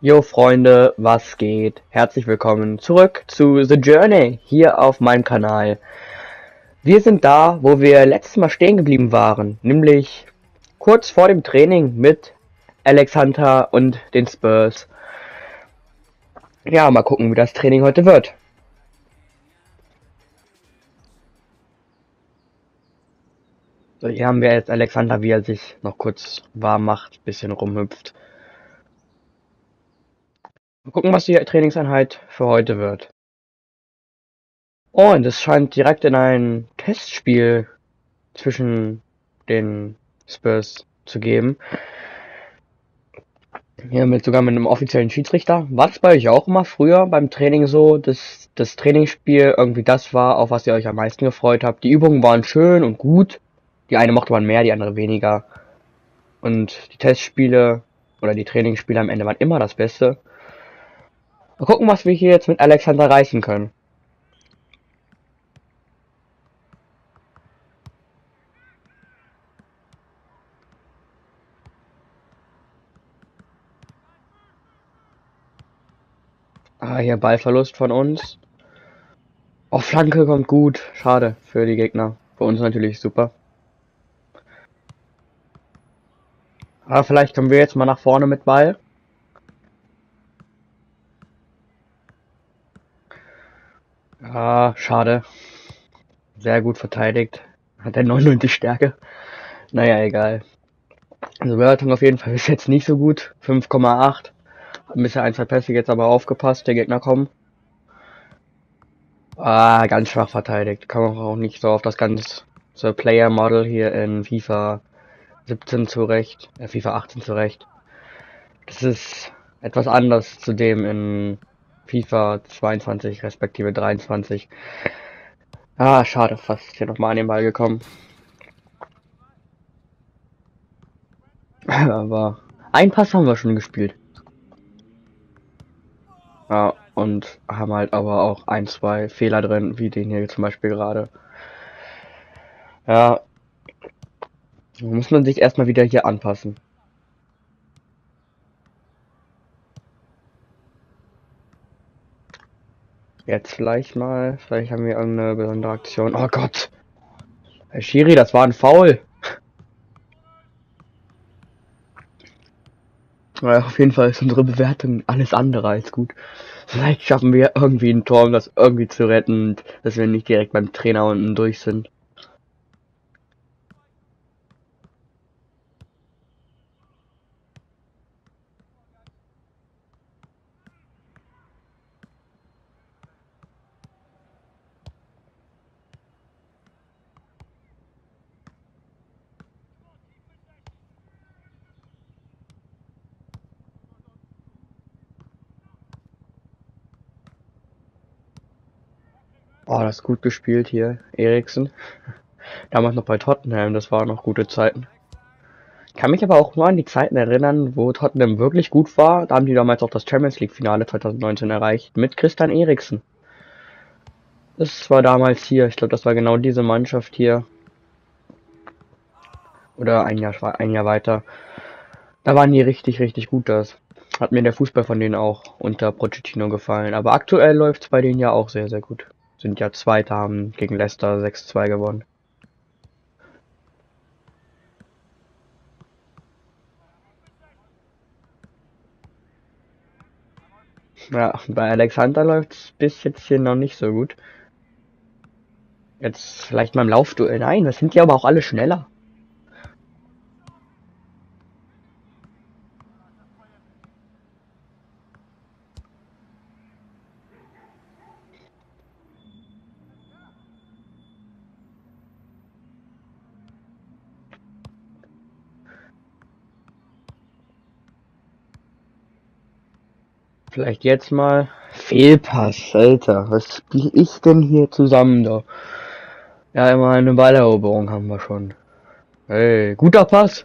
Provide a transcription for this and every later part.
Jo Freunde, was geht? Herzlich willkommen zurück zu The Journey hier auf meinem Kanal. Wir sind da, wo wir letztes Mal stehen geblieben waren, nämlich kurz vor dem Training mit Alexander und den Spurs. Ja, mal gucken, wie das Training heute wird. So, hier haben wir jetzt Alexander, wie er sich noch kurz warm macht, bisschen rumhüpft. Mal gucken, was die Trainingseinheit für heute wird. Und es scheint direkt in ein Testspiel zwischen den Spurs zu geben. Hier mit sogar mit einem offiziellen Schiedsrichter. War das bei euch auch immer früher beim Training so, dass das Trainingsspiel irgendwie das war, auf was ihr euch am meisten gefreut habt? Die Übungen waren schön und gut. Die eine mochte man mehr, die andere weniger. Und die Testspiele oder die Trainingsspiele am Ende waren immer das Beste. Mal gucken, was wir hier jetzt mit Alexander reißen können. Ah, hier Ballverlust von uns. Oh, Flanke kommt gut. Schade für die Gegner. Für uns natürlich super. Aber vielleicht kommen wir jetzt mal nach vorne mit Ball. Ah, schade. Sehr gut verteidigt. Hat er 99 Stärke. Naja, egal. Also Bewertung auf jeden Fall ist jetzt nicht so gut. 5,8. Ein bisschen ein, zwei Pässe jetzt aber aufgepasst, der Gegner kommen. Ah, ganz schwach verteidigt. Kann man auch nicht so auf das ganze Player Model hier in FIFA 17 zurecht, äh, FIFA 18 zurecht. Das ist etwas anders zu dem in FIFA 22 respektive 23. Ah, schade, fast hier nochmal an den Ball gekommen. Aber ein Pass haben wir schon gespielt. Ja, und haben halt aber auch ein, zwei Fehler drin, wie den hier zum Beispiel gerade. Ja, muss man sich erstmal wieder hier anpassen. Jetzt vielleicht mal. Vielleicht haben wir irgendeine besondere Aktion. Oh Gott. Herr Schiri, das war ein Foul. Ja, auf jeden Fall ist unsere Bewertung alles andere als gut. Vielleicht schaffen wir irgendwie ein Tor, um das irgendwie zu retten, dass wir nicht direkt beim Trainer unten durch sind. Oh, das ist gut gespielt hier, Eriksen. Damals noch bei Tottenham, das waren noch gute Zeiten. Kann mich aber auch nur an die Zeiten erinnern, wo Tottenham wirklich gut war. Da haben die damals auch das Champions League Finale 2019 erreicht mit Christian Eriksen. Das war damals hier, ich glaube, das war genau diese Mannschaft hier. Oder ein Jahr, ein Jahr weiter. Da waren die richtig, richtig gut, das. Hat mir der Fußball von denen auch unter Pochettino gefallen. Aber aktuell läuft es bei denen ja auch sehr, sehr gut. Sind ja Zweiter, haben gegen Leicester 6-2 gewonnen. Ja, bei Alexander läuft es bis jetzt hier noch nicht so gut. Jetzt vielleicht mal im Laufduell. Nein, das sind ja aber auch alle schneller. Vielleicht jetzt mal. Fehlpass, Alter. Was spiel ich denn hier zusammen da? Ja, immer eine Balleroberung haben wir schon. Hey, guter Pass.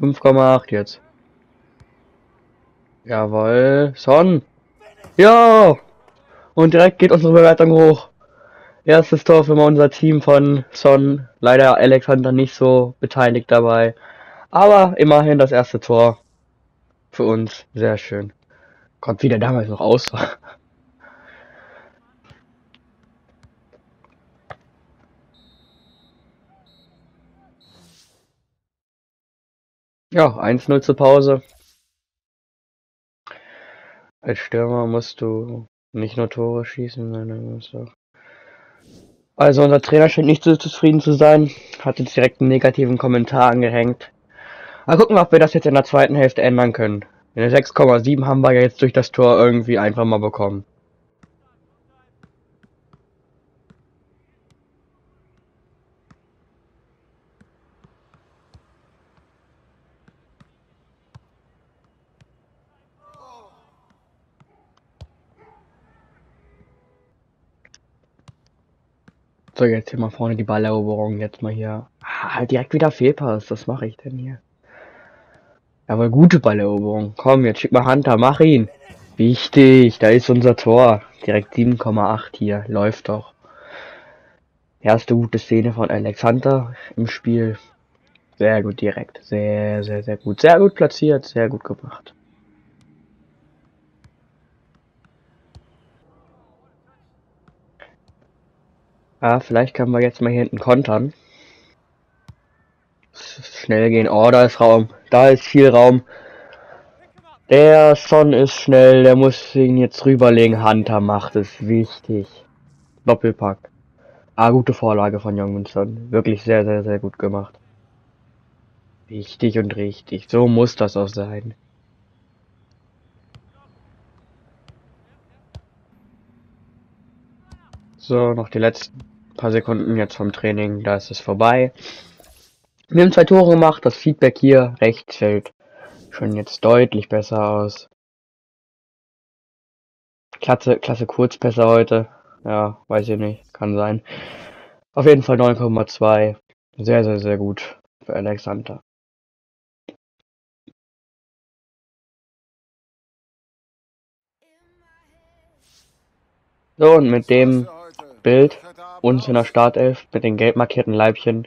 5,8 jetzt. Jawohl. Son. Ja. Und direkt geht unsere Bewertung hoch. Erstes Tor für unser Team von Son. Leider Alexander nicht so beteiligt dabei. Aber immerhin das erste Tor. Für uns. Sehr schön. Gott, wie der damals noch aussah. Ja, 1-0 zur Pause. Als Stürmer musst du nicht nur Tore schießen, sondern musst auch. Also unser Trainer scheint nicht so zufrieden zu sein, hat jetzt direkt einen negativen Kommentar angehängt. Mal gucken, ob wir das jetzt in der zweiten Hälfte ändern können. Eine 6,7 haben wir jetzt durch das Tor irgendwie einfach mal bekommen. So, jetzt hier mal vorne die Balleroberung. Jetzt mal hier. Ah, direkt wieder Fehlpass. Was mache ich denn hier? Jawohl, gute Balleroberung. Komm, jetzt schick mal Hunter. Mach ihn. Wichtig. Da ist unser Tor. Direkt 7,8 hier. Läuft doch. Erste gute Szene von Alexander im Spiel. Sehr gut direkt. Sehr, sehr, sehr gut. Sehr gut platziert. Sehr gut gemacht. Ah, vielleicht können wir jetzt mal hier hinten kontern. Schnell gehen. Oh, da ist Raum. Da ist viel Raum. Der Son ist schnell. Der muss ihn jetzt rüberlegen. Hunter macht es wichtig. Doppelpack. Ah, gute Vorlage von Son. Wirklich sehr, sehr, sehr gut gemacht. Wichtig und richtig. So muss das auch sein. So, noch die letzten paar Sekunden jetzt vom Training, da ist es vorbei. Wir haben zwei Tore gemacht, das Feedback hier rechts fällt schon jetzt deutlich besser aus. Klasse, klasse Kurzpässe heute. Ja, weiß ich nicht, kann sein. Auf jeden Fall 9,2. Sehr, sehr, sehr gut für Alexander. So, und mit dem Bild uns in der Startelf mit den gelb markierten Leibchen.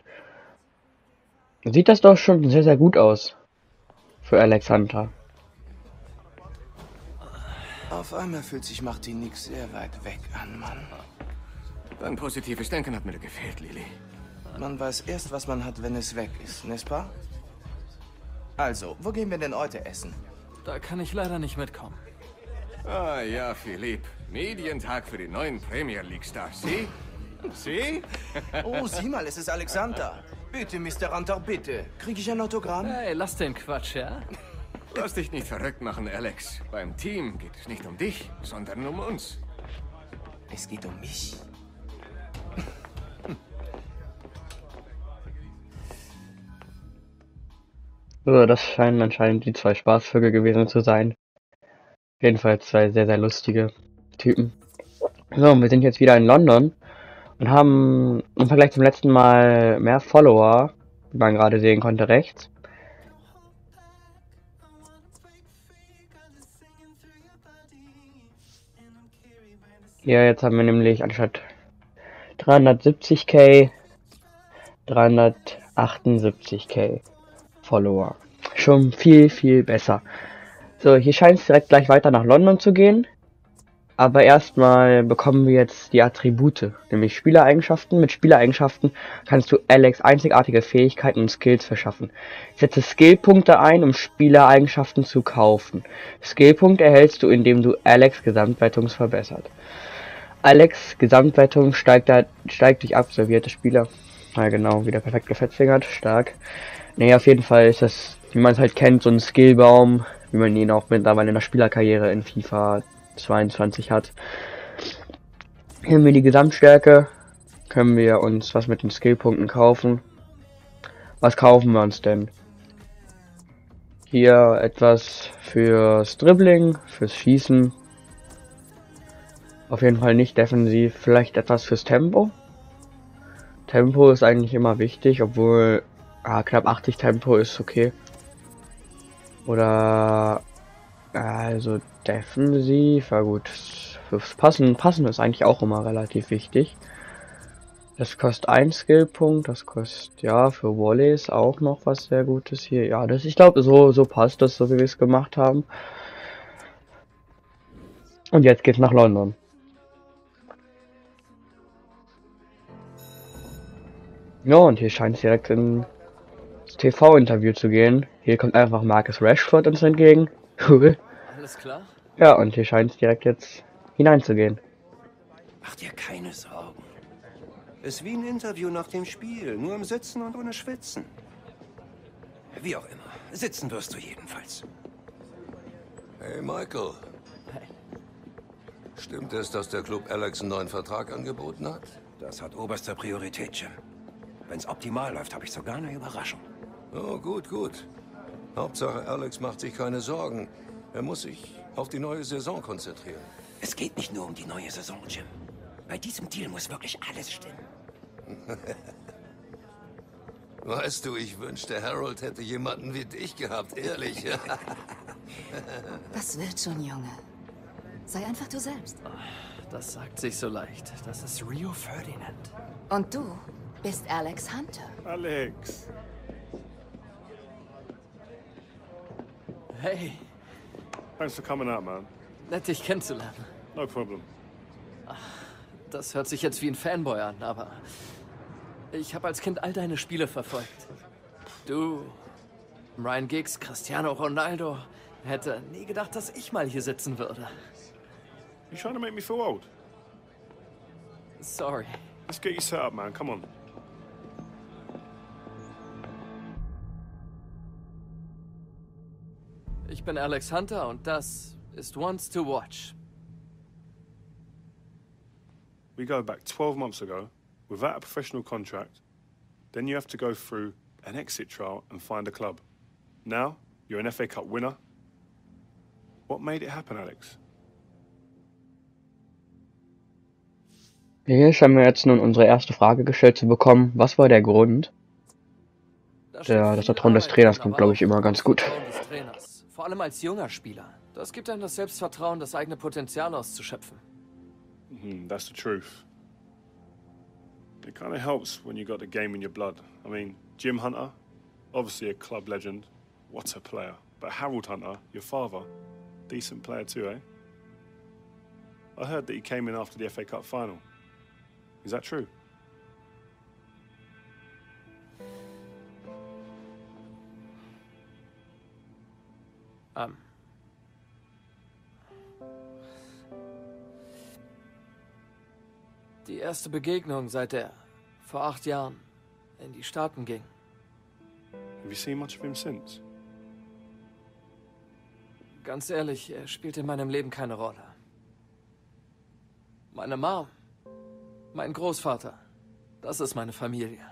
Sieht das doch schon sehr, sehr gut aus. Für Alexander. Auf einmal fühlt sich Martin nix sehr weit weg an, Mann. Dein positives Denken hat mir gefehlt, Lili. Man weiß erst, was man hat, wenn es weg ist, n'est pas? Also, wo gehen wir denn heute essen? Da kann ich leider nicht mitkommen. Ah ja, Philipp. Medientag für die neuen Premier League Stars. Sie? Sie? oh, sieh mal, es ist Alexander. Bitte, Mr. Ranter, bitte. Kriege ich ein Autogramm? Hey, lass den Quatsch, ja? Lass dich nicht verrückt machen, Alex. Beim Team geht es nicht um dich, sondern um uns. Es geht um mich. So, das scheinen anscheinend die zwei Spaßvögel gewesen zu sein. Jedenfalls zwei sehr, sehr lustige Typen. So, wir sind jetzt wieder in London und haben im Vergleich zum letzten Mal mehr Follower, wie man gerade sehen konnte rechts. Ja, jetzt haben wir nämlich anstatt 370k 378k Follower. Schon viel, viel besser. So, hier scheint es direkt gleich weiter nach London zu gehen. Aber erstmal bekommen wir jetzt die Attribute, nämlich Spielereigenschaften. Mit Spielereigenschaften kannst du Alex einzigartige Fähigkeiten und Skills verschaffen. Setze Skillpunkte ein, um Spielereigenschaften zu kaufen. Skillpunkt erhältst du, indem du Alex Gesamtwertung verbessert. Alex Gesamtwertung steigt, da, steigt durch absolvierte Spieler. Na genau, wieder perfekt gefettfingert, stark. Nee, auf jeden Fall ist das, wie man es halt kennt, so ein Skillbaum, wie man ihn auch mittlerweile in der Spielerkarriere in FIFA 22 hat. Hier haben wir die Gesamtstärke. Können wir uns was mit den Skillpunkten kaufen. Was kaufen wir uns denn? Hier etwas fürs Dribbling, fürs Schießen. Auf jeden Fall nicht defensiv. Vielleicht etwas fürs Tempo. Tempo ist eigentlich immer wichtig, obwohl ah, knapp 80 Tempo ist okay. Oder also defensiv, ja gut. Fürs Passen, Passen ist eigentlich auch immer relativ wichtig. Das kostet ein Skillpunkt, das kostet ja für Volleys auch noch was sehr Gutes hier. Ja, das ich glaube so so passt das, so wie wir es gemacht haben. Und jetzt geht's nach London. Ja, und hier scheint es direkt ins TV-Interview zu gehen. Hier kommt einfach Marcus Rashford uns entgegen. Cool. Alles klar? Ja, und hier scheint es direkt jetzt hineinzugehen. Mach dir keine Sorgen. Ist wie ein Interview nach dem Spiel, nur im Sitzen und ohne Schwitzen. Wie auch immer. Sitzen wirst du jedenfalls. Hey Michael. Hey. Stimmt es, dass der Club Alex einen neuen Vertrag angeboten hat? Das hat oberste Priorität, Jim. Wenn's optimal läuft, habe ich sogar eine Überraschung. Oh, gut, gut. Hauptsache, Alex macht sich keine Sorgen. Er muss sich auf die neue Saison konzentrieren. Es geht nicht nur um die neue Saison, Jim. Bei diesem Deal muss wirklich alles stimmen. Weißt du, ich wünschte, Harold hätte jemanden wie dich gehabt, ehrlich. Das wird schon, Junge. Sei einfach du selbst. Das sagt sich so leicht. Das ist Rio Ferdinand. Und du bist Alex Hunter. Alex. Hey, Thanks for coming out, man. nett dich kennenzulernen. No problem. Das hört sich jetzt wie ein Fanboy an, aber ich habe als Kind all deine Spiele verfolgt. Du, Ryan Giggs, Cristiano Ronaldo. Hätte nie gedacht, dass ich mal hier sitzen würde. You trying to make me feel old? Sorry. Let's get you set up, man. Come on. Ich bin Alex Hunter und das ist Once to Watch. We go back 12 months ago without a professional contract. Then you have to go through an exit trial and find a club. Now, you're an FA Cup winner. What made it happen, Alex? Hier scheinen wir jetzt nun unsere erste Frage gestellt zu bekommen. Was war der Grund? Da Der- das Vertrauen des Trainers kommt, aber glaub ich, immer ganz das gut. Vor allem als junger Spieler. Das gibt einem das Selbstvertrauen, das eigene Potenzial auszuschöpfen. Hmm, that's the truth. It kind of helps when you got the game in your blood. I mean, Jim Hunter, obviously a club legend. What a player. But Harold Hunter, your father, decent player too, eh? I heard that he came in after the FA Cup final. Is that true? Ähm. Die erste Begegnung, seit er vor acht Jahren in die Staaten ging. Have you seen much of him since? Ganz ehrlich, er spielt in meinem Leben keine Rolle. Meine Mom, mein Großvater, das ist meine Familie.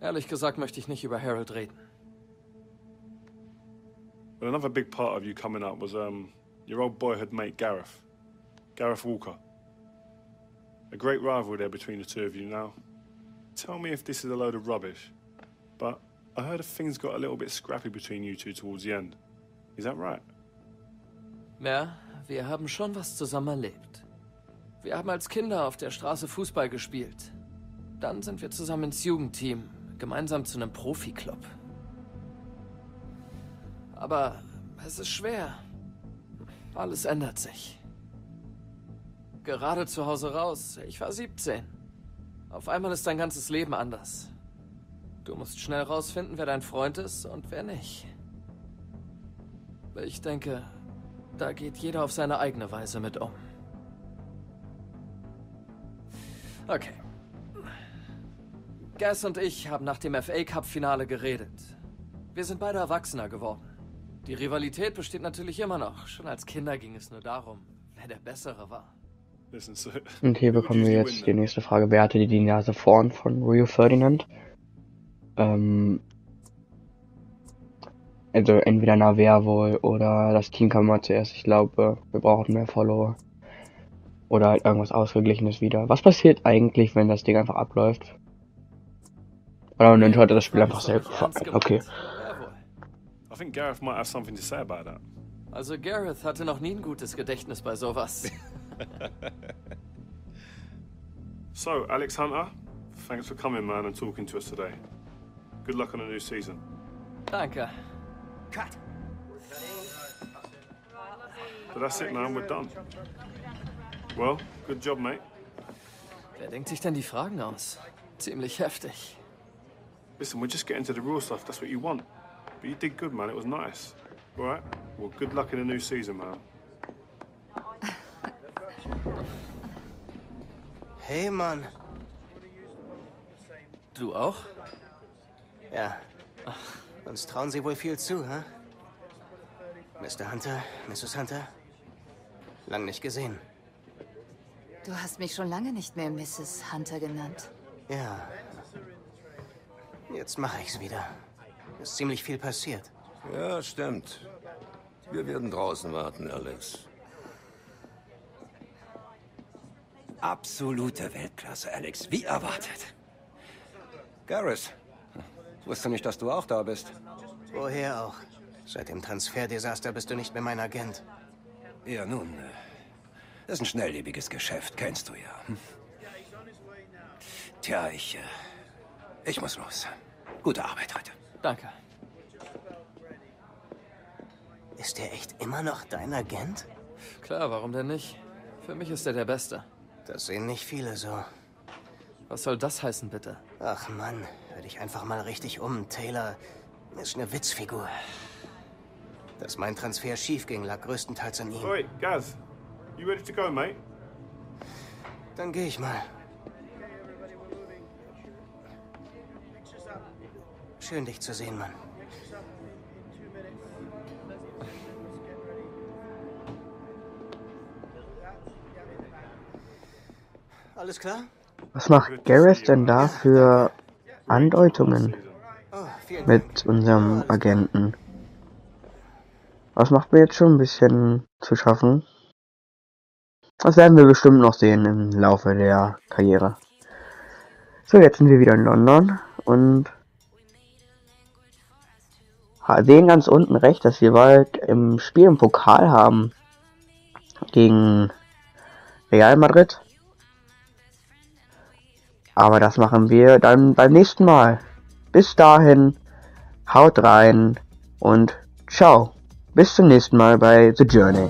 Ehrlich gesagt möchte ich nicht über Harold reden. Well, another big part of you coming up was um, your old boyhood mate Gareth. Gareth Walker. A great rivalry there between the two of you now. Tell me if this is a load of rubbish, but I heard if things got a little bit scrappy between you two towards the end. Is that right? Ja, wir haben schon was zusammen erlebt. Wir haben als Kinder auf der Straße Fußball gespielt. Dann sind wir zusammen ins Jugendteam, gemeinsam zu einem Profiklub. Aber es ist schwer. Alles ändert sich. Gerade zu Hause raus, ich war 17. Auf einmal ist dein ganzes Leben anders. Du musst schnell rausfinden, wer dein Freund ist und wer nicht. Ich denke, da geht jeder auf seine eigene Weise mit um. Okay. Gas und ich haben nach dem FA Cup Finale geredet. Wir sind beide Erwachsener geworden. Die Rivalität besteht natürlich immer noch. Schon als Kinder ging es nur darum, wer der Bessere war. Und hier bekommen wir jetzt die nächste Frage. Wer hatte die Nase vorn von Rio Ferdinand? Ähm, also entweder na wer wohl oder das Team kam mal zuerst. Ich glaube, wir brauchen mehr Follower. Oder halt irgendwas Ausgeglichenes wieder. Was passiert eigentlich, wenn das Ding einfach abläuft? Oder dann hört das Spiel einfach selbst. Okay. I think Gareth might have something to say about that. Also Gareth hatte noch nie ein gutes Gedächtnis bei sowas. So, Alex Hunter, thanks for coming, man, and talking to us today. Good luck on the new season. Danke. Cut! But that's it, man. We're done. Well, good job, mate. Wer denkt sich denn die Fragen aus? Ziemlich heftig. Listen, we're just getting to the real stuff. That's what you want. But you did good, man. It was nice. All right? Well, good luck in the new season, man. Hey, Mann. Du auch? Ja. Uns trauen Sie wohl viel zu, hä? Mr. Hunter, Mrs. Hunter? Lang nicht gesehen. Du hast mich schon lange nicht mehr Mrs. Hunter genannt. Ja. Jetzt mache ich's wieder. Ist ziemlich viel passiert. Ja, stimmt. Wir werden draußen warten, Alex. Absolute Weltklasse, Alex. Wie erwartet. Garrus, wusste nicht, dass du auch da bist. Woher auch? Seit dem Transferdesaster bist du nicht mehr mein Agent. Ja, nun, äh, das ist ein schnelllebiges Geschäft, kennst du ja. Hm? Tja, ich, äh, ich muss los. Gute Arbeit heute. Danke. Ist er echt immer noch dein Agent? Klar, warum denn nicht? Für mich ist er der Beste. Das sehen nicht viele so. Was soll das heißen, bitte? Ach Mann, hör dich einfach mal richtig um. Taylor ist eine Witzfigur. Dass mein Transfer schief ging, lag größtenteils an ihm. Oi, Gaz. You ready to go, mate? Dann gehe ich mal. Schön, dich zu sehen, Mann. Alles klar? Was macht Gareth denn da für Andeutungen Oh, mit unserem Agenten? Das macht mir jetzt schon ein bisschen zu schaffen. Das werden wir bestimmt noch sehen im Laufe der Karriere. So, jetzt sind wir wieder in London und sehen ganz unten rechts, dass wir bald im Spiel im Pokal haben gegen Real Madrid. Aber das machen wir dann beim nächsten Mal. Bis dahin, haut rein und ciao. Bis zum nächsten Mal bei The Journey.